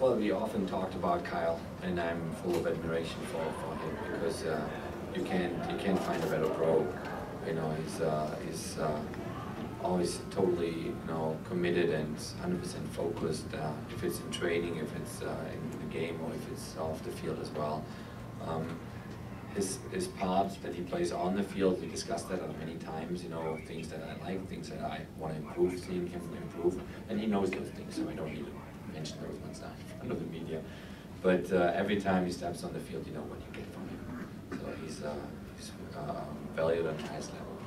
Well, we often talked about Kyle, and I'm full of admiration for, for him because uh, you can't you can't find a better pro. You know, he's uh, he's uh, always totally you know committed and 100% focused. Uh, if it's in training, if it's uh, in the game, or if it's off the field as well. Um, his his part that he plays on the field, we discussed that many times. You know, things that I like, things that I want to improve, seeing him improve, and he knows those things, so I don't in front of the media. But uh, every time he steps on the field, you know what you get from him. So he's, uh, he's uh, valued on the highest level.